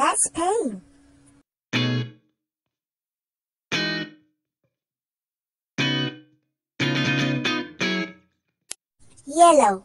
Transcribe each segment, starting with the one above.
That's pain. Yellow.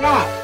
Red,